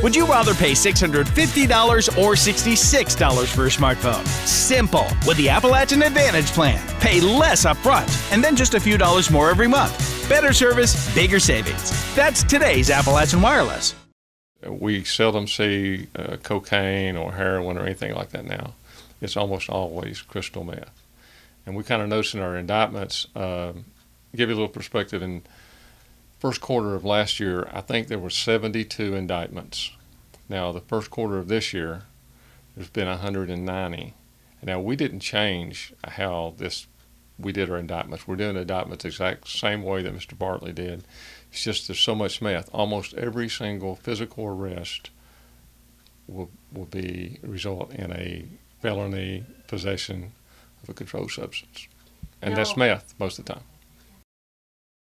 Would you rather pay $650 or $66 for a smartphone? Simple. With the Appalachian Advantage plan, pay less upfront and then just a few dollars more every month. Better service, bigger savings. That's today's Appalachian Wireless. We seldom see uh, cocaine or heroin or anything like that now. It's almost always crystal meth. And we kind of notice in our indictments, uh, give you a little perspective, in first quarter of last year, I think there were 72 indictments. Now, the first quarter of this year, there's been 190. Now, we didn't change how this we did our indictments. We're doing indictments the exact same way that Mr. Bartley did. It's just there's so much meth. Almost every single physical arrest will will be result in a felony possession of a controlled substance, and that's meth most of the time.